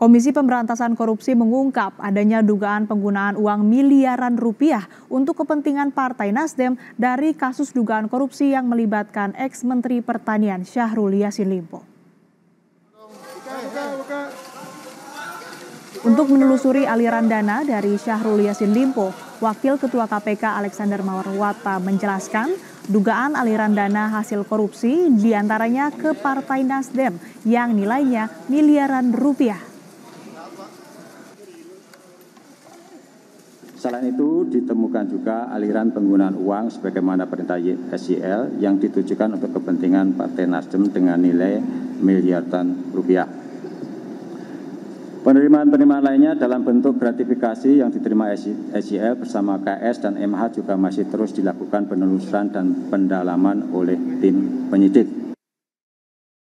Komisi Pemberantasan Korupsi mengungkap adanya dugaan penggunaan uang miliaran rupiah untuk kepentingan Partai Nasdem dari kasus dugaan korupsi yang melibatkan ex-Menteri Pertanian Syahrul Yassin Limpo. Untuk menelusuri aliran dana dari Syahrul Yassin Limpo, Wakil Ketua KPK Alexander Marwata menjelaskan dugaan aliran dana hasil korupsi di antaranya ke Partai Nasdem yang nilainya miliaran rupiah. Selain itu ditemukan juga aliran penggunaan uang sebagaimana perintah SCL yang ditujukan untuk kepentingan Partai Nasdem dengan nilai miliaran rupiah. Penerimaan-penerimaan lainnya dalam bentuk gratifikasi yang diterima SCL bersama KS dan MH juga masih terus dilakukan penelusuran dan pendalaman oleh tim penyidik.